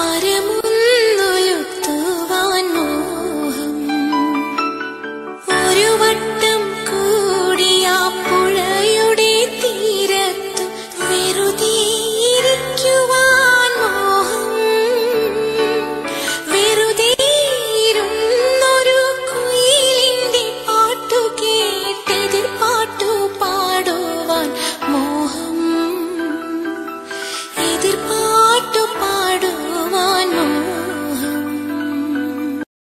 மரமு